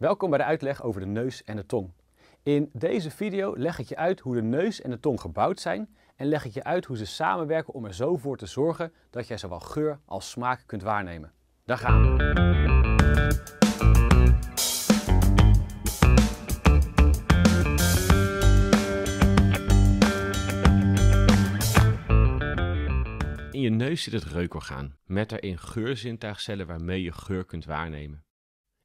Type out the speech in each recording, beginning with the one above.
Welkom bij de uitleg over de neus en de tong. In deze video leg ik je uit hoe de neus en de tong gebouwd zijn en leg ik je uit hoe ze samenwerken om er zo voor te zorgen dat jij zowel geur als smaak kunt waarnemen. Daar gaan we! In je neus zit het reukorgaan, met daarin geurzintuigcellen waarmee je geur kunt waarnemen.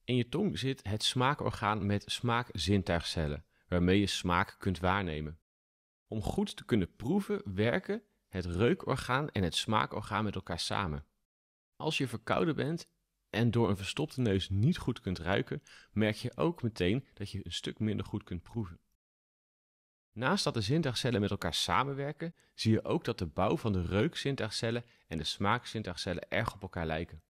In je tong zit het smaakorgaan met smaakzintuigcellen, waarmee je smaak kunt waarnemen. Om goed te kunnen proeven werken het reukorgaan en het smaakorgaan met elkaar samen. Als je verkouden bent en door een verstopte neus niet goed kunt ruiken, merk je ook meteen dat je een stuk minder goed kunt proeven. Naast dat de zintuigcellen met elkaar samenwerken, zie je ook dat de bouw van de reukzintuigcellen en de smaakzintuigcellen erg op elkaar lijken.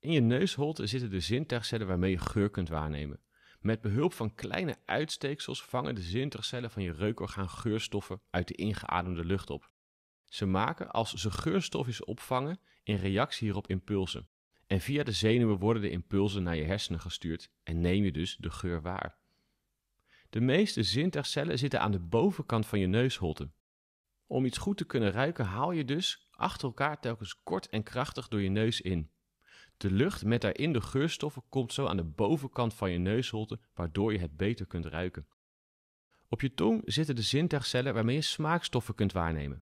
In je neusholte zitten de zintuigcellen waarmee je geur kunt waarnemen. Met behulp van kleine uitsteeksels vangen de zintuigcellen van je reukorgaan geurstoffen uit de ingeademde lucht op. Ze maken, als ze geurstofjes opvangen, in reactie hierop impulsen. En via de zenuwen worden de impulsen naar je hersenen gestuurd en neem je dus de geur waar. De meeste zintuigcellen zitten aan de bovenkant van je neusholte. Om iets goed te kunnen ruiken haal je dus achter elkaar telkens kort en krachtig door je neus in. De lucht met daarin de geurstoffen komt zo aan de bovenkant van je neusholte, waardoor je het beter kunt ruiken. Op je tong zitten de zintuigcellen waarmee je smaakstoffen kunt waarnemen.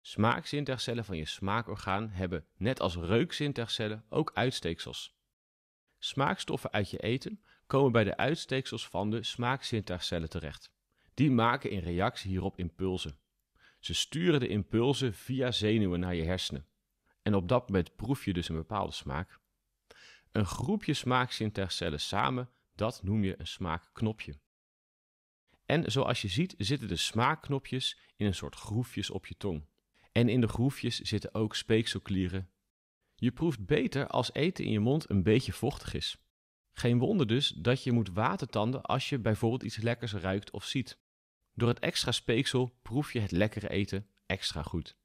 Smaakzintuigcellen van je smaakorgaan hebben, net als reukzintuigcellen, ook uitsteeksels. Smaakstoffen uit je eten komen bij de uitsteeksels van de smaakzintuigcellen terecht. Die maken in reactie hierop impulsen. Ze sturen de impulsen via zenuwen naar je hersenen. En op dat moment proef je dus een bepaalde smaak. Een groepje smaakzintuigcellen samen, dat noem je een smaakknopje. En zoals je ziet zitten de smaakknopjes in een soort groefjes op je tong. En in de groefjes zitten ook speekselklieren. Je proeft beter als eten in je mond een beetje vochtig is. Geen wonder dus dat je moet watertanden als je bijvoorbeeld iets lekkers ruikt of ziet. Door het extra speeksel proef je het lekkere eten extra goed.